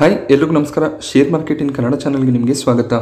Hi ಎಲ್ರಿಗೂ ನಮಸ್ಕಾರ. Share market in Kannada ಚಾನಲ್ಗೆ ನಿಮಗೆ ಸ್ವಾಗತ.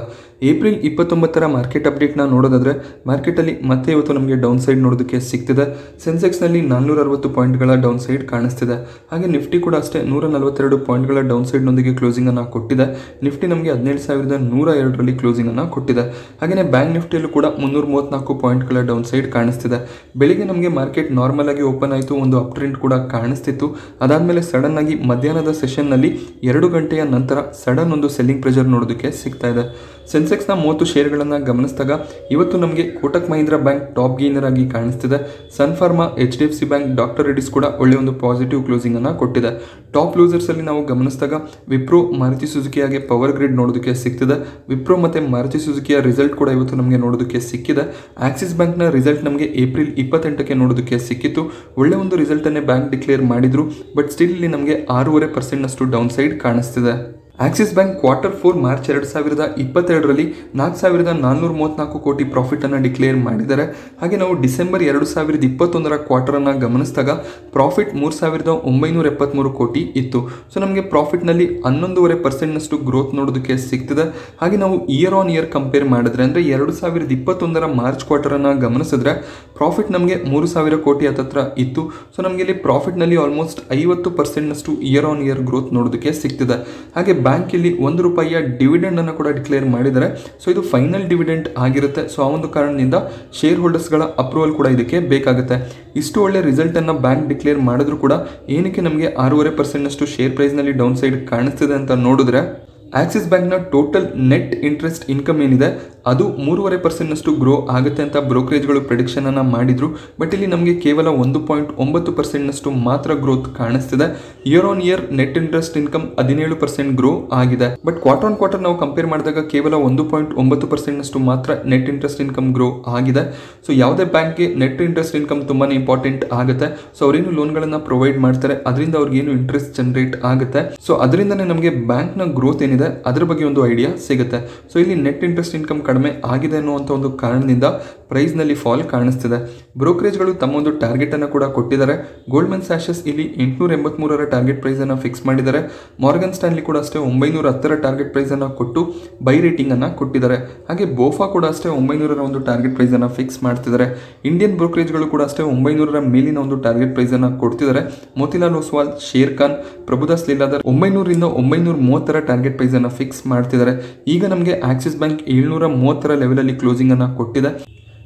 ಏಪ್ರಿಲ್ ಇಪ್ಪತ್ತೊಂಬತ್ತರ ಮಾರ್ಕೆಟ್ ಅಪ್ಡೇಟ್ನ ನೋಡೋದಾದ್ರೆ ಮಾರ್ಕೆಟಲ್ಲಿ ಮತ್ತೆ ಇವತ್ತು ನಮಗೆ ಡೌನ್ ಸೈಡ್ ನೋಡೋದಕ್ಕೆ ಸಿಗ್ತಿದೆ. ಸೆನ್ಸೆಕ್ಸ್ನಲ್ಲಿ ನಾನ್ನೂರ ಅರವತ್ತು ಪಾಯಿಂಟ್ಗಳ ಡೌನ್ ಸೈಡ್ ಕಾಣಿಸ್ತಿದೆ. ಹಾಗೆ ನಿಫ್ಟಿ ಕೂಡ ಅಷ್ಟೇ ನೂರ ನಲವತ್ತೆರಡು ಪಾಯಿಂಟ್ಗಳ ಡೌನ್ ಸೈಡ್ನೊಂದಿಗೆ ಕ್ಲೋಸಿಂಗನ್ನು ಕೊಟ್ಟಿದೆ. ನಿಫ್ಟಿ ನಮಗೆ ಹದಿನೇಳು ಸಾವಿರದ ನೂರ ಎರಡರಲ್ಲಿ ಕ್ಲೋಸಿಂಗನ್ನು ಕೊಟ್ಟಿದೆ. ಹಾಗೆಯೇ ಬ್ಯಾಂಕ್ ನಿಫ್ಟಿಯಲ್ಲೂ ಕೂಡ ಮುನ್ನೂರ ಮೂವತ್ತ್ನಾಲ್ಕು ಪಾಯಿಂಟ್ಗಳ ಡೌನ್ ಸೈಡ್ ಕಾಣಿಸ್ತಿದೆ. ಬೆಳಿಗ್ಗೆ ನಮಗೆ ಮಾರ್ಕೆಟ್ ನಾರ್ಮಲ್ ಆಗಿ ಓಪನ್ ಆಯಿತು. ಒಂದು ಅಪ್ ಟ್ರೆಂಡ್ ಕೂಡ ಕಾಣಿಸ್ತಿತ್ತು. ಅದಾದಮೇಲೆ ಸಡನ್ ಆಗಿ ಮಧ್ಯಾಹ್ನದ ಸೆಷನ್ನಲ್ಲಿ ಎರಡು ಗಂಟೆಯ ನಂತರ ಸಡನ್ ಒಂದು ಸೆಲ್ಲಿಂಗ್ ಪ್ರೆಷರ್ ನೋಡೋದಕ್ಕೆ ಸಿಗ್ತಾ ಇದೆ. ಸೆನ್ಸೆಕ್ಸ್ನ ಮೂವತ್ತು ಶೇರ್ಗಳನ್ನು ಗಮನಿಸಿದಾಗ ಇವತ್ತು ನಮಗೆ Kotak Mahindra bank top gainer ಆಗಿ ಕಾಣಿಸ್ತಿದೆ. Sun Pharma, H D F C bank, doctor Reddy's ಕೂಡ ಒಳ್ಳೆ ಒಂದು ಪಾಸಿಟಿವ್ ಕ್ಲೋಸಿಂಗ್ ಅನ್ನ ಕೊಟ್ಟಿದೆ. ಟಾಪ್ ಲೂಸರ್ಸಲ್ಲಿ ನಾವು ಗಮನಿಸಿದಾಗ ವಿಪ್ರೋ, ಮಾರುತಿ ಸುಜುಕಿ ಹಾಗೆ ಪವರ್ ಗ್ರಿಡ್ ನೋಡೋದಕ್ಕೆ ಸಿಗ್ತಿದೆ. ವಿಪ್ರೋ ಮತ್ತು ಮಾರುತಿ ಸುಜುಕಿಯ ರಿಸಲ್ಟ್ ಕೂಡ ಇವತ್ತು ನಮಗೆ ನೋಡೋದಕ್ಕೆ ಸಿಕ್ಕಿದೆ. ಆಕ್ಸಿಸ್ ಬ್ಯಾಂಕ್ನ ರಿಸಲ್ಟ್ ನಮಗೆ ಏಪ್ರಿಲ್ ಇಪ್ಪತ್ತೆಂಟಕ್ಕೆ ನೋಡೋದಕ್ಕೆ ಸಿಕ್ಕಿತ್ತು. ಒಳ್ಳೆ ಒಂದು ರಿಸಲ್ಟನ್ನೇ ಬ್ಯಾಂಕ್ ಡಿಕ್ಲೇರ್ ಮಾಡಿದ್ರು, ಬಟ್ ಸ್ಟಿಲ್ ಇಲ್ಲಿ ನಮಗೆ ಆರೂವರೆ ಪರ್ಸೆಂಟ್ನಷ್ಟು ಡೌನ್ ಸೈಡ್ ಕಾಣಿಸ್ತಿದೆ. Axis bank quarter four March ಎರಡು ಸಾವಿರದ ಇಪ್ಪತ್ತೆರಡರಲ್ಲಿ ನಾಲ್ಕು ಸಾವಿರದ ನಾನ್ನೂರ ಮೂವತ್ತ್ನಾಲ್ಕು ಕೋಟಿ ಪ್ರಾಫಿಟನ್ನು ಡಿಕ್ಲೇರ್ ಮಾಡಿದ್ದಾರೆ ಹಾಗೆ ನಾವು ಡಿಸೆಂಬರ್ ಎರಡು ಸಾವಿರದ ಇಪ್ಪತ್ತೊಂದರ ಕ್ವಾರ್ಟರನ್ನು ಗಮನಿಸಿದಾಗ ಪ್ರಾಫಿಟ್ ಮೂರು ಸಾವಿರದ ಒಂಬೈನೂರ ಎಪ್ಪತ್ತ್ಮೂರು ಕೋಟಿ ಇತ್ತು. ಸೊ ನಮಗೆ ಪ್ರಾಫಿಟ್ನಲ್ಲಿ ಹನ್ನೊಂದೂವರೆ ಪರ್ಸೆಂಟ್ನಷ್ಟು ಗ್ರೋತ್ ನೋಡೋದಕ್ಕೆ ಸಿಗ್ತದೆ. ಹಾಗೆ ನಾವು ಇಯರ್ ಆನ್ ಇಯರ್ ಕಂಪೇರ್ ಮಾಡಿದ್ರೆ, ಅಂದರೆ ಎರಡು ಸಾವಿರದ ಇಪ್ಪತ್ತೊಂದರ ಮಾರ್ಚ್ ಕ್ವಾರ್ಟರನ್ನು ಗಮನಿಸಿದ್ರೆ ಪ್ರಾಫಿಟ್ ನಮಗೆ ಮೂರು ಸಾವಿರ ಕೋಟಿ ಹತ್ತತ್ರ ಇತ್ತು. ಸೊ ನಮಗೆ ಇಲ್ಲಿ ಪ್ರಾಫಿಟ್ನಲ್ಲಿ ಆಲ್ಮೋಸ್ಟ್ ಐವತ್ತು ಪರ್ಸೆಂಟ್ನಷ್ಟು ಇಯರ್ ಆನ್ ಇಯರ್ ಗ್ರೋತ್ ನೋಡೋದಕ್ಕೆ ಸಿಗ್ತದೆ. ಹಾಗೆ ಬ್ಯಾಂಕ್ ಇಲ್ಲಿ ಒಂದು ರೂಪಾಯಿಯ ಡಿವಿಡೆಂಡ್ ಅನ್ನು ಕೂಡ ಡಿಕ್ಲೇರ್ ಮಾಡಿದ್ದಾರೆ. ಸೊ ಇದು ಫೈನಲ್ ಡಿವಿಡೆಂಟ್ ಆಗಿರುತ್ತೆ. ಸೊ ಆ ಒಂದು ಕಾರಣದಿಂದ ಶೇರ್ ಹೋಲ್ಡರ್ಸ್ಗಳ ಅಪ್ರೂವಲ್ ಕೂಡ ಇದಕ್ಕೆ ಬೇಕಾಗುತ್ತೆ. ಇಷ್ಟು ಒಳ್ಳೆ ರಿಸಲ್ಟ್ ಅನ್ನ ಬ್ಯಾಂಕ್ ಡಿಕ್ಲೇರ್ ಮಾಡಿದ್ರು ಕೂಡ ಏನಕ್ಕೆ ನಮಗೆ ಆರೂವರೆ ಪರ್ಸೆಂಟ್ನಷ್ಟು ಶೇರ್ ಪ್ರೈಸ್ನಲ್ಲಿ ಡೌನ್ ಸೈಡ್ ಕಾಣಿಸ್ತಿದೆ ಅಂತ ನೋಡಿದ್ರೆ ಆಕ್ಸಿಸ್ ಬ್ಯಾಂಕ್ನ ಟೋಟಲ್ ನೆಟ್ ಇಂಟ್ರೆಸ್ಟ್ ಇನ್ಕಮ್ ಏನಿದೆ ಅದು ಮೂರುವರೆ ಪರ್ಸೆಂಟ್ನಷ್ಟು ಗ್ರೋ ಆಗುತ್ತೆ ಅಂತ ಬ್ರೋಕರೇಜ್ಗಳು ಪ್ರೆಡಿಕ್ಷನ್ ಅನ್ನ ಮಾಡಿದ್ರು. ಬಟ್ ಇಲ್ಲಿ ನಮಗೆ ಕೇವಲ ಒಂದು ಪಾಯಿಂಟ್ ಒಂಬತ್ತು ಪರ್ಸೆಂಟ್ನಷ್ಟು ಮಾತ್ರ ಗ್ರೋತ್ ಕಾಣಿಸ್ತಿದೆ. Year on year net interest income ಹದಿನೇಳು ಪರ್ಸೆಂಟ್ ಗ್ರೋ ಆಗಿದೆ. ಬಟ್ ಕ್ವಾರ್ಟರ್ ಆನ್ ಕ್ವಾರ್ಟರ್ ನಾವು ಕಂಪೇರ್ ಮಾಡಿದಾಗ ಕೇವಲ ಒಂದು ಪಾಯಿಂಟ್ ಒಂಬತ್ತು ಪರ್ಸೆಂಟ್ನಷ್ಟು ಮಾತ್ರ ನೆಟ್ ಇಂಟ್ರೆಸ್ಟ್ ಇನ್ಕಮ್ ಗ್ರೋ ಆಗಿದೆ. ಸೊ ಯಾವುದೇ ಬ್ಯಾಂಕ್ಗೆ ನೆಟ್ ಇಂಟ್ರೆಸ್ಟ್ ಇನ್ಕಮ್ ತುಂಬಾ ಇಂಪಾರ್ಟೆಂಟ್ ಆಗುತ್ತೆ. ಸೊ ಅವರೇನು ಲೋನ್ಗಳನ್ನು ಪ್ರೊವೈಡ್ ಮಾಡ್ತಾರೆ. ಅದರಿಂದ ಅವ್ರಿಗೆ ಏನು ಇಂಟ್ರೆಸ್ಟ್ ಜನರೇಟ್ ಆಗುತ್ತೆ. ಸೊ ಅದರಿಂದನೇ ನಮಗೆ ಬ್ಯಾಂಕ್ನ ಗ್ರೋತ್ ಏನಿದೆ, ಅದರ ಬಗ್ಗೆ ಒಂದು ಐಡಿಯಾ ಸಿಗುತ್ತೆ. ಸೊ ಇಲ್ಲಿ ನೆಟ್ ಇಂಟ್ರೆಸ್ಟ್ ಇನ್ಕಮ್ ಕಡಿಮೆ ಆಗಿದೆ ಅನ್ನುವಂಥ ಒಂದು ಕಾರಣದಿಂದ ಪ್ರೈಸ್ನಲ್ಲಿ ಫಾಲ್ ಕಾಣಿಸ್ತಿದೆ. ಬ್ರೋಕರೇಜ್ಗಳು ತಮ್ಮ ಒಂದು ಟಾರ್ಗೆಟ್ ಅನ್ನು ಕೂಡ ಕೊಟ್ಟಿದ್ದಾರೆ. ಗೋಲ್ಡ್ಮನ್ ಸ್ಯಾಶಸ್ ಇಲ್ಲಿ ಎಂಟುನೂರ ಎಂಬತ್ಮೂರರ ಟಾರ್ಗೆಟ್ ಪ್ರೈಸ್ ಅನ್ನು ಫಿಕ್ಸ್ ಮಾಡಿದ್ದಾರೆ. ಮಾರ್ಗನ್ ಸ್ಟ್ಯಾನ್ಲಿ ಕೂಡ ಅಷ್ಟೇ ಒಂಬೈನೂರ ಹತ್ತರ ಟಾರ್ಗೆಟ್ ಪ್ರೈಸ್ ಅನ್ನು ಕೊಟ್ಟು ಬೈ ರೇಟಿಂಗ್ ಅನ್ನು ಕೊಟ್ಟಿದ್ದಾರೆ. ಹಾಗೆ ಬೋಫಾ ಕೂಡ ಅಷ್ಟೇ ಒಂಬೈನೂರರ ಒಂದು ಟಾರ್ಗೆಟ್ ಪ್ರೈಸ್ ಅನ್ನು ಫಿಕ್ಸ್ ಮಾಡ್ತಿದ್ದಾರೆ. ಇಂಡಿಯನ್ ಬ್ರೋಕರೇಜ್ಗಳು ಕೂಡ ಅಷ್ಟೇ ಒಂಬೈನೂರರ ಮೇಲಿನ ಒಂದು ಟಾರ್ಗೆಟ್ ಪ್ರೈಸ್ ಅನ್ನು ಕೊಡ್ತಿದ್ದಾರೆ. ಮೋತಿಲಾಲ್ ಒಸ್ವಾಲ್ ಶೇರ್ ಖಾನ್ ಪ್ರಭುದಾಸ್ ಲೀಲಾದರ್ ಒಂಬೈನೂರಿಂದ ಒಂಬೈನೂರ ಮೂವತ್ತರ ಟಾರ್ಗೆಟ್ ಪ್ರೈಸ್ ಅನ್ನು ಫಿಕ್ಸ್ ಮಾಡ್ತಿದ್ದಾರೆ. ಈಗ ನಮಗೆ ಆಕ್ಸಿಸ್ ಬ್ಯಾಂಕ್ ಏಳ್ನೂರ ಮೂವತ್ತರ ಲೆವೆಲಲ್ಲಿ ಕ್ಲೋಸಿಂಗ್ ಅನ್ನು ಕೊಟ್ಟಿದೆ.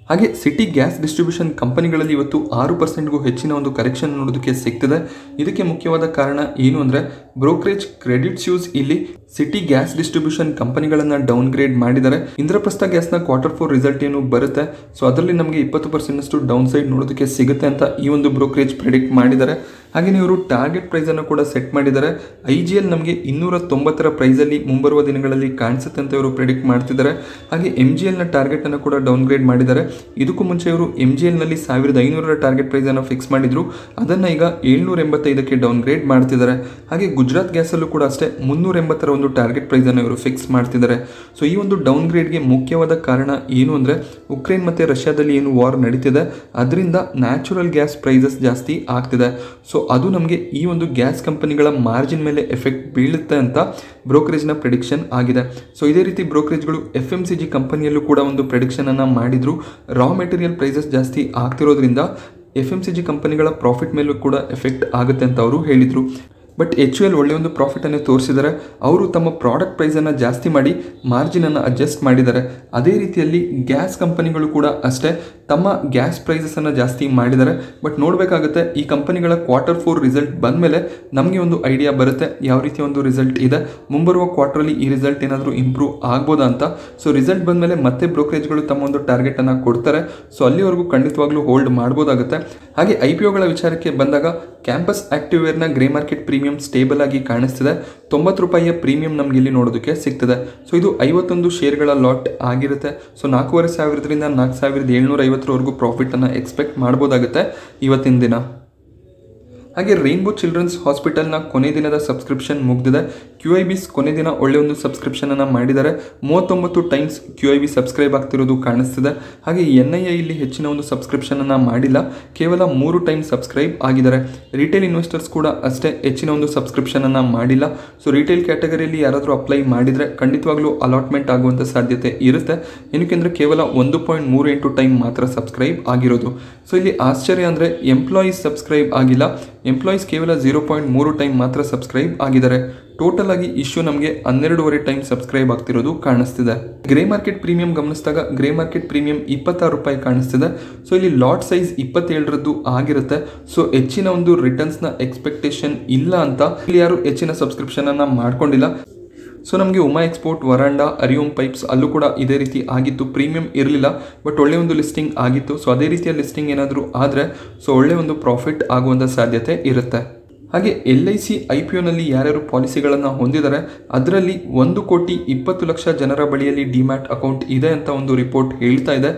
ಹಾಗೆ ಸಿಟಿ ಗ್ಯಾಸ್ ಡಿಸ್ಟ್ರಿಬ್ಯೂಷನ್ ಕಂಪನಿಗಳಲ್ಲಿ ಇವತ್ತು ಆರು ಪರ್ಸೆಂಟ್ಗೂ ಹೆಚ್ಚಿನ ಒಂದು ಕರೆಕ್ಷನ್ ನೋಡೋದಕ್ಕೆ ಸಿಗ್ತಿದೆ. ಇದಕ್ಕೆ ಮುಖ್ಯವಾದ ಕಾರಣ ಏನು ಅಂದರೆ ಬ್ರೋಕರೇಜ್ ಕ್ರೆಡಿಟ್ಸ್ ಯೂಸ್ ಇಲ್ಲಿ ಸಿಟಿ ಗ್ಯಾಸ್ ಡಿಸ್ಟ್ರಿಬ್ಯೂಷನ್ ಕಂಪನಿಗಳನ್ನು ಡೌನ್ ಗ್ರೇಡ್ ಮಾಡಿದ್ದಾರೆ. ಇಂದ್ರಪ್ರಸ್ಥ ಗ್ಯಾಸ್ನ ಕ್ವಾರ್ಟರ್ ಫೋರ್ ರಿಸಲ್ಟ್ ಏನು ಬರುತ್ತೆ? ಸೊ ಅದರಲ್ಲಿ ನಮಗೆ ಇಪ್ಪತ್ತು ಪರ್ಸೆಂಟ್ನಷ್ಟು ಡೌನ್ ಸೈಡ್ ನೋಡೋದಕ್ಕೆ ಸಿಗುತ್ತೆ ಅಂತ ಈ ಒಂದು ಬ್ರೋಕರೇಜ್ ಪ್ರಿಡಿಕ್ಟ್ ಮಾಡಿದ್ದಾರೆ. ಹಾಗೆಯೇ ಇವರು ಟಾರ್ಗೆಟ್ ಪ್ರೈಸನ್ನು ಕೂಡ ಸೆಟ್ ಮಾಡಿದ್ದಾರೆ ಐ ಜಿ ಎಲ್ ನಮಗೆ ಇನ್ನೂರ ತೊಂಬತ್ತರ ಪ್ರೈಸಲ್ಲಿ ಮುಂಬರುವ ದಿನಗಳಲ್ಲಿ ಕಾಣಿಸುತ್ತೆ ಅಂತ ಇವರು ಪ್ರಿಡಿಕ್ಟ್ ಮಾಡ್ತಿದ್ದಾರೆ. ಹಾಗೆ ಎಂ ಜಿ ಎಲ್ನ ಟಾರ್ಗೆಟನ್ನು ಕೂಡ ಡೌನ್ ಗ್ರೇಡ್ ಮಾಡಿದ್ದಾರೆ ಇದಕ್ಕೂ ಮುಂಚೆ ಇವರು ಎಂ ಜಿ ಎಲ್ನಲ್ಲಿ ಸಾವಿರದ ಐನೂರರ ಟಾರ್ಗೆಟ್ ಪ್ರೈಸನ್ನು ಫಿಕ್ಸ್ ಮಾಡಿದ್ರು. ಅದನ್ನು ಈಗ ಏಳ್ನೂರ ಎಂಬತ್ತೈದಕ್ಕೆ ಡೌನ್ ಗ್ರೇಡ್ ಮಾಡ್ತಿದ್ದಾರೆ. ಹಾಗೆ ಗುಜರಾತ್ ಗ್ಯಾಸಲ್ಲೂ ಕೂಡ ಅಷ್ಟೇ ಮುನ್ನೂರ ಎಂಬತ್ತರ ಒಂದು ಟಾರ್ಗೆಟ್ ಪ್ರೈಸನ್ನು ಇವರು ಫಿಕ್ಸ್ ಮಾಡ್ತಿದ್ದಾರೆ. ಸೊ ಈ ಒಂದು ಡೌನ್ ಗ್ರೇಡ್ಗೆ ಮುಖ್ಯವಾದ ಕಾರಣ ಏನು ಅಂದರೆ ಉಕ್ರೇನ್ ಮತ್ತು ರಷ್ಯಾದಲ್ಲಿ ಏನು ವಾರ್ ನಡೀತಿದೆ, ಅದರಿಂದ ನ್ಯಾಚುರಲ್ ಗ್ಯಾಸ್ ಪ್ರೈಸಸ್ ಜಾಸ್ತಿ ಆಗ್ತಿದೆ. ಸೊ ಅದು ನಮಗೆ ಈ ಒಂದು ಗ್ಯಾಸ್ ಕಂಪನಿಗಳ ಮಾರ್ಜಿನ್ ಮೇಲೆ ಎಫೆಕ್ಟ್ ಬೀಳುತ್ತೆ ಅಂತ ಬ್ರೋಕರೇಜ್ನ ಪ್ರೆಡಿಕ್ಷನ್ ಆಗಿದೆ. ಸೊ ಇದೇ ರೀತಿ ಬ್ರೋಕರೇಜ್ಗಳು ಎಫ್ ಎಂ ಸಿ ಜಿ ಕಂಪನಿಯಲ್ಲೂ ಕೂಡ ಒಂದು ಪ್ರೆಡಿಕ್ಷನ್ ಅನ್ನು ಮಾಡಿದ್ರು. ರಾ ಮೆಟೀರಿಯಲ್ ಪ್ರೈಸಸ್ ಜಾಸ್ತಿ ಆಗ್ತಿರೋದ್ರಿಂದ ಎಫ್ ಎಂ ಸಿ ಜಿ ಕಂಪನಿಗಳ ಪ್ರಾಫಿಟ್ ಮೇಲೂ ಕೂಡ ಎಫೆಕ್ಟ್ ಆಗುತ್ತೆ ಅಂತ ಅವರು ಹೇಳಿದರು. ಬಟ್ ಎಚ್ ಯು ಎಲ್ ಒಳ್ಳೆಯ ಒಂದು ಪ್ರಾಫಿಟನ್ನು ತೋರಿಸಿದ್ದಾರೆ ಅವರು ತಮ್ಮ ಪ್ರಾಡಕ್ಟ್ ಪ್ರೈಸನ್ನು ಜಾಸ್ತಿ ಮಾಡಿ ಮಾರ್ಜಿನನ್ನು ಅಡ್ಜಸ್ಟ್ ಮಾಡಿದ್ದಾರೆ ಅದೇ ರೀತಿಯಲ್ಲಿ ಗ್ಯಾಸ್ ಕಂಪನಿಗಳು ಕೂಡ ಅಷ್ಟೇ ತಮ್ಮ ಗ್ಯಾಸ್ ಪ್ರೈಸಸನ್ನು ಜಾಸ್ತಿ ಮಾಡಿದ್ದಾರೆ ಬಟ್ ನೋಡಬೇಕಾಗುತ್ತೆ ಈ ಕಂಪನಿಗಳ ಕ್ವಾರ್ಟರ್ ಫೋರ್ ರಿಸಲ್ಟ್ ಬಂದಮೇಲೆ ನಮಗೆ ಒಂದು ಐಡಿಯಾ ಬರುತ್ತೆ. ಯಾವ ರೀತಿ ಒಂದು ರಿಸಲ್ಟ್ ಇದೆ? ಮುಂಬರುವ ಕ್ವಾರ್ಟರಲ್ಲಿ ಈ ರಿಸಲ್ಟ್ ಏನಾದರೂ ಇಂಪ್ರೂವ್ ಆಗ್ಬೋದಾ ಅಂತ? ಸೊ ರಿಸಲ್ಟ್ ಬಂದಮೇಲೆ ಮತ್ತೆ ಬ್ರೋಕರೇಜ್ಗಳು ತಮ್ಮ ಒಂದು ಟಾರ್ಗೆಟನ್ನು ಕೊಡ್ತಾರೆ. ಸೊ ಅಲ್ಲಿವರೆಗೂ ಖಂಡಿತವಾಗ್ಲೂ ಹೋಲ್ಡ್ ಮಾಡ್ಬೋದಾಗುತ್ತೆ. ಹಾಗೆ ಐ ಪಿ ಒಗಳ ವಿಚಾರಕ್ಕೆ ಬಂದಾಗ ಕ್ಯಾಂಪಸ್ ಆಕ್ಟಿವೇರ್ನ ಗ್ರೇ ಮಾರ್ಕೆಟ್ ಪ್ರೀಮಿಯಂ ಸ್ಟೇಬಲ್ ಆಗಿ ಕಾಣಿಸ್ತಿದೆ. ತೊಂಬತ್ತು ರೂಪಾಯಿಯ ಪ್ರೀಮಿಯಂ ನಮಗೆ ಇಲ್ಲಿ ನೋಡೋದಕ್ಕೆ ಸಿಗ್ತದೆ. ಸೊ ಇದು ಐವತ್ತೊಂದು ಶೇರ್ಗಳ ಲಾಟ್ ಆಗಿರುತ್ತೆ. ಸೊ ನಾಲ್ಕೂವರೆ ಸಾವಿರದಿಂದ ನಾಲ್ಕು ಸಾವಿರದ ಏಳ್ನೂರ ಐವತ್ತರವರೆಗೂ ಪ್ರಾಫಿಟನ್ನು ಎಕ್ಸ್ಪೆಕ್ಟ್ ಮಾಡ್ಬೋದಾಗುತ್ತೆ ಇವತ್ತಿನ ದಿನ. ಹಾಗೆ ರೈನ್ಬೋ ಚಿಲ್ಡ್ರನ್ಸ್ ಹಾಸ್ಪಿಟಲ್ನ ಕೊನೆ ದಿನದ ಸಬ್ಸ್ಕ್ರಿಪ್ಷನ್ ಮುಗಿದಿದೆ. ಕ್ಯೂ ಐ ಬಿಸ್ ಕೊನೆ ದಿನ ಒಳ್ಳೆ ಒಂದು ಸಬ್ಸ್ಕ್ರಿಪ್ಷನನ್ನು ಮಾಡಿದ್ದಾರೆ. ಮೂವತ್ತೊಂಬತ್ತು times Q I B subscribe ಆಗ್ತಿರೋದು ಕಾಣಿಸ್ತಿದೆ. ಹಾಗೆ ಎನ್ ಐ ಇಲ್ಲಿ ಹೆಚ್ಚಿನ ಒಂದು ಸಬ್ಸ್ಕ್ರಿಪ್ಷನನ್ನು ಮಾಡಿಲ್ಲ. ಕೇವಲ ಮೂರು ಟೈಮ್ ಸಬ್ಸ್ಕ್ರೈಬ್ ಆಗಿದ್ದಾರೆ. ರಿಟೇಲ್ ಇನ್ವೆಸ್ಟರ್ಸ್ ಕೂಡ ಅಷ್ಟೇ ಹೆಚ್ಚಿನ ಒಂದು ಸಬ್ಸ್ಕ್ರಿಪ್ಷನನ್ನು ಮಾಡಿಲ್ಲ. ಸೊ ರಿಟೇಲ್ ಕ್ಯಾಟಗರಿಯಲ್ಲಿ ಯಾರಾದರೂ ಅಪ್ಲೈ ಮಾಡಿದರೆ ಖಂಡಿತವಾಗ್ಲೂ ಅಲಾಟ್ಮೆಂಟ್ ಆಗುವಂಥ ಸಾಧ್ಯತೆ ಇರುತ್ತೆ. ಏನಕ್ಕೆಂದರೆ ಕೇವಲ ಒಂದು ಪಾಯಿಂಟ್ ಮೂರು ಎಂಟು ಟೈಮ್ ಮಾತ್ರ ಸಬ್ಸ್ಕ್ರೈಬ್ ಆಗಿರೋದು. ಸೊ ಇಲ್ಲಿ ಆಶ್ಚರ್ಯ ಅಂದರೆ ಎಂಪ್ಲಾಯೀಸ್ ಸಬ್ಸ್ಕ್ರೈಬ್ ಆಗಿಲ್ಲ. ಎಂಪ್ಲಾಯೀಸ್ ಕೇವಲ ಝೀರೋ ಪಾಯಿಂಟ್ ಮೂರು ಟೈಮ್ ಮಾತ್ರ ಸಬ್ಸ್ಕ್ರೈಬ್ ಆಗಿದ್ದಾರೆ. ಟೋಟಲ್ ಆಗಿ ಇಶ್ಯೂ ನಮಗೆ ಹನ್ನೆರಡೂವರೆ ಟೈಮ್ ಸಬ್ಸ್ಕ್ರೈಬ್ ಆಗ್ತಿರೋದು ಕಾಣಿಸ್ತಿದೆ. ಗ್ರೇ ಮಾರ್ಕೆಟ್ ಪ್ರೀಮಿಯಂ ಗಮನಿಸಿದಾಗ ಗ್ರೇ ಮಾರ್ಕೆಟ್ ಪ್ರೀಮಿಯಂ ಇಪ್ಪತ್ತಾರು ರೂಪಾಯಿ ಕಾಣಿಸ್ತಿದೆ. ಸೊ ಇಲ್ಲಿ ಲಾಟ್ ಸೈಜ್ ಇಪ್ಪತ್ತೇಳರದ್ದು ಆಗಿರುತ್ತೆ. ಸೊ ಹೆಚ್ಚಿನ ಒಂದು ರಿಟರ್ನ್ಸ್ನ ಎಕ್ಸ್ಪೆಕ್ಟೇಷನ್ ಇಲ್ಲ ಅಂತ ಇಲ್ಲಿ ಯಾರು ಹೆಚ್ಚಿನ ಸಬ್ಸ್ಕ್ರಿಪ್ಷನನ್ನು ಮಾಡ್ಕೊಂಡಿಲ್ಲ. ಸೊ ನಮಗೆ Uma export Veranda Hariom pipes ಅಲ್ಲೂ ಕೂಡ ಇದೇ ರೀತಿ ಆಗಿತ್ತು. ಪ್ರೀಮಿಯಂ ಇರಲಿಲ್ಲ ಬಟ್ ಒಳ್ಳೆ ಒಂದು ಲಿಸ್ಟಿಂಗ್ ಆಗಿತ್ತು. ಸೊ ಅದೇ ರೀತಿಯ ಲಿಸ್ಟಿಂಗ್ ಏನಾದರೂ ಆದರೆ ಸೊ ಒಳ್ಳೆ ಒಂದು ಪ್ರಾಫಿಟ್ ಆಗುವಂಥ ಸಾಧ್ಯತೆ ಇರುತ್ತೆ. ಹಾಗೆ L I C I P ಒನಲ್ಲಿ ಯಾರ್ಯಾರು ಪಾಲಿಸಿಗಳನ್ನು ಹೊಂದಿದ್ದಾರೆ ಅದರಲ್ಲಿ ಒಂದು ಕೋಟಿ ಇಪ್ಪತ್ತು ಲಕ್ಷ ಜನರ ಬಳಿಯಲ್ಲಿ ಡಿಮ್ಯಾಟ್ ಅಕೌಂಟ್ ಇದೆ ಅಂತ ಒಂದು ರಿಪೋರ್ಟ್ ಹೇಳ್ತಾ ಇದೆ.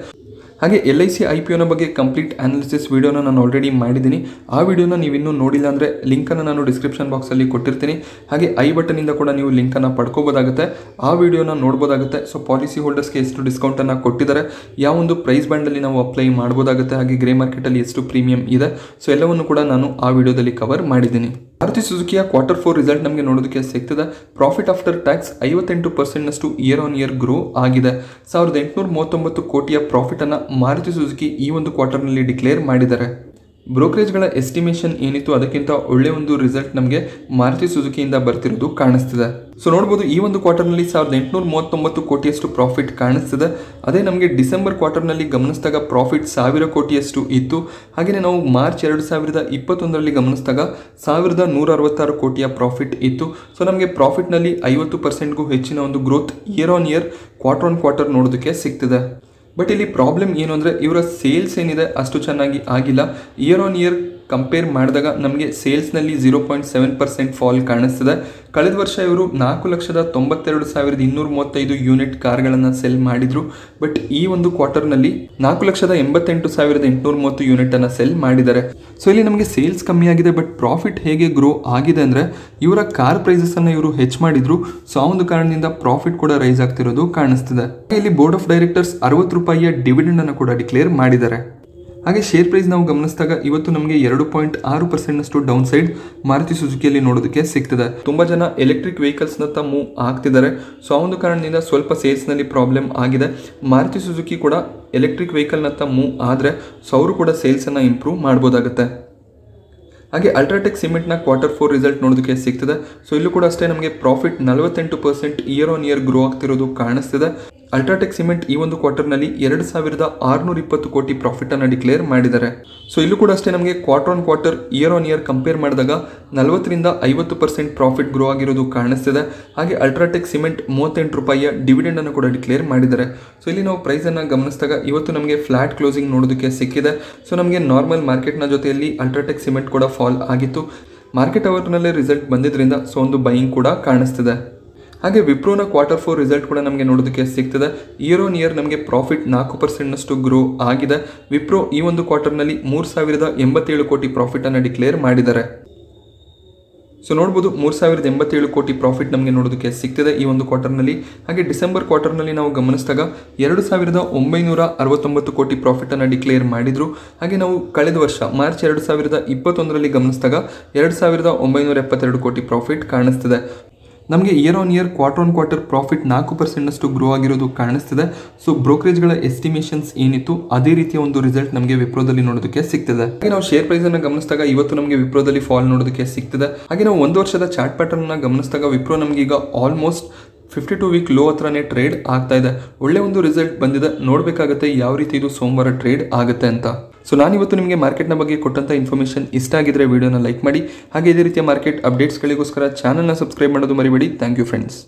ಹಾಗೆ L I C I P ಒನ ಬಗ್ಗೆ ಕಂಪ್ಲೀಟ್ ಅನಾಲಿಸಿಸ್ ವೀಡಿಯೋನ ನಾನು ಆಲ್ರೆಡಿ ಮಾಡಿದ್ದೀನಿ. ಆ ವಿಡಿಯೋನ ನೀವು ಇನ್ನೂ ನೋಡಿಲ್ಲ ಅಂದರೆ ಲಿಂಕನ್ನು ನಾನು ಡಿಸ್ಕ್ರಿಪ್ಷನ್ ಬಾಕ್ಸಲ್ಲಿ ಕೊಟ್ಟಿರ್ತೀನಿ. ಹಾಗೆ ಐ ಬಟನಿಂದ ಕೂಡ ನೀವು ಲಿಂಕನ್ನು ಪಡ್ಕೋಬೋದಾಗುತ್ತೆ. ಆ ವಿಡಿಯೋನ ನೋಡ್ಬೋದಾಗುತ್ತೆ. ಸೊ ಪಾಲಿಸಿ ಹೋಲ್ಡರ್ಸ್ಗೆ ಎಷ್ಟು ಡಿಸ್ಕೌಂಟನ್ನು ಕೊಟ್ಟಿದ್ದಾರೆ. ಯಾವ ಒಂದು ಪ್ರೈಸ್ ಬ್ಯಾಂಡಲ್ಲಿ ನಾವು ಅಪ್ಲೈ ಮಾಡ್ಬೋದಾಗುತ್ತೆ. ಹಾಗೆ ಗ್ರೇ ಮಾರ್ಕೆಟಲ್ಲಿ ಎಷ್ಟು ಪ್ರೀಮಿಯಂ ಇದೆ. ಸೊ ಎಲ್ಲವನ್ನು ಕೂಡ ನಾನು ಆ ವಿಡಿಯೋದಲ್ಲಿ ಕವರ್ ಮಾಡಿದ್ದೀನಿ. ಮಾರುತಿ ಸುಜುಕಿಯ ಕ್ವಾರ್ಟರ್ ಫೋರ್ ರಿಸಲ್ಟ್ ನಮಗೆ ನೋಡೋದಕ್ಕೆ ಸಿಗ್ತದೆ. ಪ್ರಾಫಿಟ್ ಆಫ್ಟರ್ ಟ್ಯಾಕ್ಸ್ ಐವತ್ತೆಂಟು ಪರ್ಸೆಂಟ್ನಷ್ಟು ಇಯರ್ ಆನ್ ಇಯರ್ ಗ್ರೋ ಆಗಿದೆ. ಸಾವಿರದ ಎಂಟುನೂರ ಮೂವತ್ತೊಂಬತ್ತು ಕೋಟಿಯ ಪ್ರಾಫಿಟನ್ನು ಮಾರುತಿ ಸುಜುಕಿ ಈ ಒಂದು ಕ್ವಾರ್ಟರ್ನಲ್ಲಿ ಡಿಕ್ಲೇರ್ ಮಾಡಿದ್ದಾರೆ. ಬ್ರೋಕರೇಜ್ಗಳ ಎಸ್ಟಿಮೇಷನ್ ಏನಿತ್ತು ಅದಕ್ಕಿಂತ ಒಳ್ಳೆ ಒಂದು ರಿಸಲ್ಟ್ ನಮಗೆ ಮಾರುತಿ ಸುಜುಕಿಯಿಂದ ಬರ್ತಿರೋದು ಕಾಣಿಸ್ತಿದೆ. ಸೊ ನೋಡ್ಬೋದು ಈ ಒಂದು ಕ್ವಾರ್ಟರ್ನಲ್ಲಿ ಸಾವಿರದ ಎಂಟುನೂರ ಮೂವತ್ತೊಂಬತ್ತು ಕೋಟಿಯಷ್ಟು ಪ್ರಾಫಿಟ್ ಕಾಣಿಸ್ತಿದೆ. ಅದೇ ನಮಗೆ ಡಿಸೆಂಬರ್ ಕ್ವಾರ್ಟರ್ನಲ್ಲಿ ಗಮನಿಸಿದಾಗ ಪ್ರಾಫಿಟ್ ಸಾವಿರ ಕೋಟಿಯಷ್ಟು ಇತ್ತು. ಹಾಗೆಯೇ ನಾವು ಮಾರ್ಚ್ ಎರಡು ಸಾವಿರದ ಇಪ್ಪತ್ತೊಂದರಲ್ಲಿ ಗಮನಿಸಿದಾಗ ಸಾವಿರದ ನೂರ ಅರವತ್ತಾರು ಕೋಟಿಯ ಪ್ರಾಫಿಟ್ ಇತ್ತು. ಸೊ ನಮಗೆ ಪ್ರಾಫಿಟ್ನಲ್ಲಿ ಐವತ್ತು ಪರ್ಸೆಂಟ್ಗೂ ಹೆಚ್ಚಿನ ಒಂದು growth year on year quarter on quarter ನೋಡೋದಕ್ಕೆ ಸಿಗ್ತಿದೆ. ಬಟ್ ಇಲ್ಲಿ ಪ್ರಾಬ್ಲಮ್ ಏನು ಅಂದರೆ ಇವರ ಸೇಲ್ಸ್ ಏನಿದೆ ಅಷ್ಟು ಚೆನ್ನಾಗಿ ಆಗಿಲ್ಲ. ಇಯರ್ ಆನ್ ಇಯರ್ ಕಂಪೇರ್ ಮಾಡಿದಾಗ ನಮಗೆ ಸೇಲ್ಸ್ನಲ್ಲಿ zero point seven percent fall ಕಾಣಿಸ್ತದೆ. ಕಳೆದ ವರ್ಷ ಇವರು ನಾಲ್ಕು ಲಕ್ಷದ ತೊಂಬತ್ತೆರಡು ಸಾವಿರದ ಇನ್ನೂರ ಮೂವತ್ತೈದು ಯೂನಿಟ್ ಕಾರ್ಗಳನ್ನು ಸೆಲ್ ಮಾಡಿದರು. ಬಟ್ ಈ ಒಂದು ಕ್ವಾರ್ಟರ್ನಲ್ಲಿ ನಾಲ್ಕು ಲಕ್ಷದ ಎಂಬತ್ತೆಂಟು ಸಾವಿರದ ಎಂಟುನೂರ ಮೂವತ್ತು ಯೂನಿಟನ್ನು ಸೆಲ್ ಮಾಡಿದ್ದಾರೆ. ಸೊ ಇಲ್ಲಿ ನಮಗೆ ಸೇಲ್ಸ್ ಕಮ್ಮಿ ಆಗಿದೆ ಬಟ್ ಪ್ರಾಫಿಟ್ ಹೇಗೆ ಗ್ರೋ ಆಗಿದೆ ಅಂದರೆ ಇವರ ಕಾರ್ ಪ್ರೈಸಸನ್ನು ಇವರು ಹೆಚ್ಚು ಮಾಡಿದ್ರು. ಸೊ ಆ ಒಂದು ಕಾರಣದಿಂದ ಪ್ರಾಫಿಟ್ ಕೂಡ ರೈಸ್ ಆಗ್ತಿರೋದು ಕಾಣಿಸ್ತಿದೆ. ಇಲ್ಲಿ ಬೋರ್ಡ್ ಆಫ್ ಡೈರೆಕ್ಟರ್ಸ್ ಅರವತ್ತು ರೂಪಾಯಿಯ ಡಿವಿಡೆಂಡ್ ಅನ್ನು ಕೂಡ ಡಿಕ್ಲೇರ್ ಮಾಡಿದ್ದಾರೆ. ಹಾಗೆ ಶೇರ್ ಪ್ರೈಸ್ ನಾವು ಗಮನಿಸಿದಾಗ ಇವತ್ತು ನಮಗೆ ಎರಡು ಪಾಯಿಂಟ್ ಆರು ಪರ್ಸೆಂಟ್ನಷ್ಟು ಡೌನ್ ಸೈಡ್ ಮಾರುತಿ ಸುಜುಕಿಯಲ್ಲಿ ನೋಡೋದಕ್ಕೆ ಸಿಗ್ತದೆ. ತುಂಬ ಜನ ಎಲೆಕ್ಟ್ರಿಕ್ ವೆಹಿಕಲ್ಸ್ನತ್ತ ಮೂವ್ ಆಗ್ತಿದ್ದಾರೆ. ಸೊ ಆ ಒಂದು ಕಾರಣದಿಂದ ಸ್ವಲ್ಪ ಸೇಲ್ಸ್ನಲ್ಲಿ ಪ್ರಾಬ್ಲಮ್ ಆಗಿದೆ. ಮಾರುತಿ ಸುಜುಕಿ ಕೂಡ ಎಲೆಕ್ಟ್ರಿಕ್ ವೆಹಿಕಲ್ನತ್ತ ಮೂವ್ ಆದರೆ ಸೊ ಅವರು ಕೂಡ ಸೇಲ್ಸನ್ನು ಇಂಪ್ರೂವ್ ಮಾಡ್ಬೋದಾಗುತ್ತೆ. ಹಾಗೆ ಅಲ್ಟ್ರಾಟೆಕ್ ಸಿಮೆಂಟ್ನ ಕ್ವಾರ್ಟರ್ ಫೋರ್ ರಿಸಲ್ಟ್ ನೋಡೋದಕ್ಕೆ ಸಿಗ್ತದೆ. ಸೊ ಇಲ್ಲೂ ಕೂಡ ಅಷ್ಟೇ ನಮಗೆ ಪ್ರಾಫಿಟ್ ನಲವತ್ತೆಂಟು percent year on year grow ಆಗ್ತಿರೋದು ಕಾಣಿಸ್ತಿದೆ. ಅಲ್ಟ್ರಾಟೆಕ್ ಸಿಮೆಂಟ್ ಈ ಒಂದು ಕ್ವಾರ್ಟರ್ನಲ್ಲಿ ಎರಡು ಸಾವಿರದ ಆರುನೂರ ಇಪ್ಪತ್ತು ಕೋಟಿ ಪ್ರಾಫಿಟನ್ನು ಡಿಕ್ಲೇರ್ ಮಾಡಿದ್ದಾರೆ. ಸೊ, ಇಲ್ಲೂ ಕೂಡ ಅಷ್ಟೇ ನಮಗೆ quarter on quarter year on year compare ಮಾಡಿದಾಗ ನಲವತ್ತರಿಂದ ಐವತ್ತು ಪರ್ಸೆಂಟ್ ಪ್ರಾಫಿಟ್ ಗ್ರೋ ಆಗಿರೋದು ಕಾಣಿಸ್ತಿದೆ. ಹಾಗೆ ಅಲ್ಟ್ರಾಟೆಕ್ ಸಿಮೆಂಟ್ ಮೂವತ್ತೆಂಟು ರೂಪಾಯಿಯ ಡಿವಿಡೆಂಡನ್ನು ಕೂಡ ಡಿಕ್ಲೇರ್ ಮಾಡಿದ್ದಾರೆ. ಸೊ, ಇಲ್ಲಿ ನಾವು ಪ್ರೈಸನ್ನು ಗಮನಿಸಿದಾಗ ಇವತ್ತು ನಮಗೆ ಫ್ಲಾಟ್ ಕ್ಲೋಸಿಂಗ್ ನೋಡೋದಕ್ಕೆ ಸಿಕ್ಕಿದೆ. ಸೊ, ನಮಗೆ ನಾರ್ಮಲ್ ಮಾರ್ಕೆಟ್ನ ಜೊತೆಯಲ್ಲಿ ಅಲ್ಟ್ರಾಟೆಕ್ ಸಿಮೆಂಟ್ ಕೂಡ ಫಾಲ್ ಆಗಿತ್ತು. ಮಾರ್ಕೆಟ್ ಅವರ್ನಲ್ಲೇ ರಿಸಲ್ಟ್ ಬಂದಿದ್ದರಿಂದ ಸೊ, ಒಂದು ಬೈಯಿಂಗ್ ಕೂಡ ಕಾಣಿಸ್ತಿದೆ. ಹಾಗೆ ವಿಪ್ರೋನ ಕ್ವಾರ್ಟರ್ ಫೋರ್ ರಿಸಲ್ಟ್ ಕೂಡ ನಮಗೆ ನೋಡೋದಕ್ಕೆ ಸಿಗ್ತದೆ. ಇಯರ್ ಆನ್ ಇಯರ್ ನಮಗೆ ಪ್ರಾಫಿಟ್ ನಾಲ್ಕು ಪರ್ಸೆಂಟ್ನಷ್ಟು ಗ್ರೋ ಆಗಿದೆ. ವಿಪ್ರೋ ಈ ಒಂದು ಕ್ವಾರ್ಟರ್ನಲ್ಲಿ ಮೂರು ಸಾವಿರದ ಎಂಬತ್ತೇಳು ಕೋಟಿ ಪ್ರಾಫಿಟನ್ನು ಡಿಕ್ಲೇರ್ ಮಾಡಿದ್ದಾರೆ. ಸೊ ನೋಡ್ಬೋದು ಮೂರು ಸಾವಿರದ ಎಂಬತ್ತೇಳು ಕೋಟಿ ಪ್ರಾಫಿಟ್ ನಮಗೆ ನೋಡೋದಕ್ಕೆ ಸಿಗ್ತದೆ ಈ ಒಂದು ಕ್ವಾರ್ಟರ್ನಲ್ಲಿ ಹಾಗೆ ಡಿಸೆಂಬರ್ ಕ್ವಾರ್ಟರ್ನಲ್ಲಿ ನಾವು ಗಮನಿಸಿದಾಗ ಎರಡು ಸಾವಿರದ ಒಂಬೈನೂರ ಅರವತ್ತೊಂಬತ್ತು ಕೋಟಿ ಪ್ರಾಫಿಟನ್ನು ಡಿಕ್ಲೇರ್ ಮಾಡಿದರು. ಹಾಗೆ ನಾವು ಕಳೆದ ವರ್ಷ ಮಾರ್ಚ್ ಎರಡು ಸಾವಿರದ ಇಪ್ಪತ್ತೊಂದರಲ್ಲಿ ಗಮನಿಸಿದಾಗ ಎರಡು ಸಾವಿರದ ಒಂಬೈನೂರ ಎಪ್ಪತ್ತೆರಡು ಕೋಟಿ ಪ್ರಾಫಿಟ್ ಕಾಣಿಸ್ತಿದೆ. ನಮಗೆ year on year quarter on quarter profit ನಾಲ್ಕು ಪರ್ಸೆಂಟ್ನಷ್ಟು ಗ್ರೋ ಆಗಿರೋದು ಕಾಣಿಸ್ತಿದೆ. ಸೊ ಬ್ರೋಕರೇಜ್ಗಳ ಎಸ್ಟಿಮೇಷನ್ಸ್ ಏನಿತ್ತು, ಅದೇ ರೀತಿಯ ಒಂದು ರಿಸಲ್ಟ್ ನಮಗೆ ವಿಪ್ರೋದಲ್ಲಿ ನೋಡೋದಕ್ಕೆ ಸಿಗ್ತದೆ. ಹಾಗೆ ನಾವು ಶೇರ್ ಪ್ರೈಸ್ ಅನ್ನು ಗಮನಿಸಿದಾಗ ಇವತ್ತು ನಮಗೆ ವಿಪ್ರೋದಲ್ಲಿ ಫಾಲ್ ನೋಡೋದಕ್ಕೆ ಸಿಗ್ತದೆ. ಹಾಗೆ ನಾವು ಒಂದು ವರ್ಷದ ಚಾರ್ಟ್ ಪ್ಯಾಟರ್ನ್ ಗಮನಿಸಿದಾಗ ವಿಪ್ರೋ ನಮಗೆ ಈಗ almost fifty two week low ಹತ್ರನೇ ಟ್ರೇಡ್ ಆಗ್ತಾ ಇದೆ. ಒಳ್ಳೆ ಒಂದು ರಿಸಲ್ಟ್ ಬಂದಿದೆ. ನೋಡಬೇಕಾಗುತ್ತೆ ಯಾವ ರೀತಿ ಇದು ಸೋಮವಾರ ಟ್ರೇಡ್ ಆಗುತ್ತೆ ಅಂತ. ಸೊ ನಾನಿವತ್ತು ನಿಮಗೆ ಮಾರ್ಕೆಟ್ನ ಬಗ್ಗೆ ಕೊಟ್ಟಂಥ ಇನ್ಫಾರ್ಮೇಷನ್ ಇಷ್ಟ ಆಗಿದ್ರೆ ವಿಡಿಯೋನ ಲೈಕ್ ಮಾಡಿ. ಹಾಗೆ ಇದೇ ರೀತಿಯ ಮಾರ್ಕೆಟ್ ಅಪ್ಡೇಟ್ಸ್ಗಳಿಗೋಸ್ಕರ ಚಾನಲ್ನ ಸಬ್ಸ್ಕ್ರೈಬ್ ಮಾಡೋದು ಮರಿಬೇಡಿ. Thank you friends